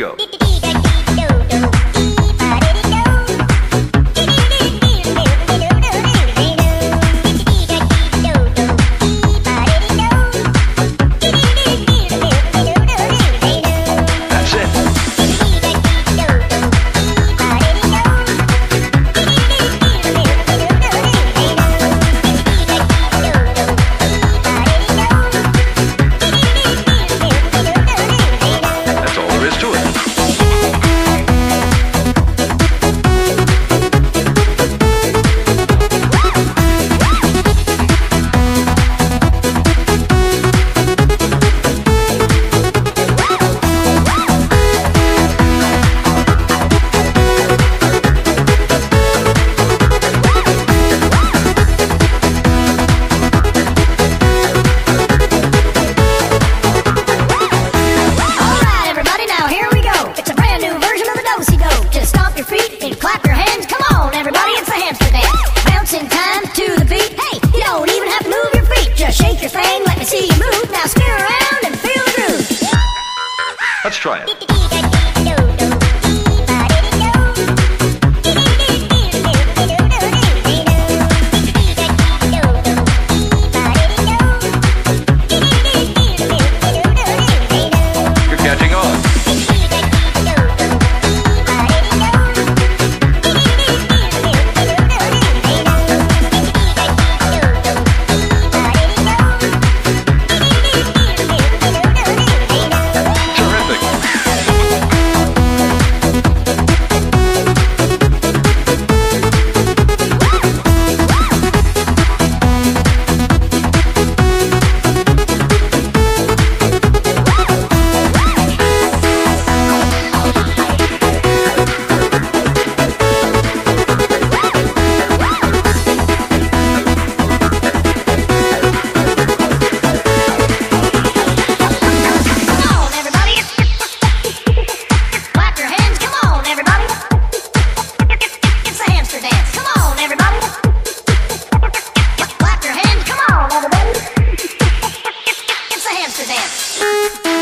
go. Come on, everybody, it's the hamster dance. Bouncing time to the beat. Hey, you don't even have to move your feet. Just shake your thing, let me see you move. Now spin around and feel the groove. Let's try it. to dance.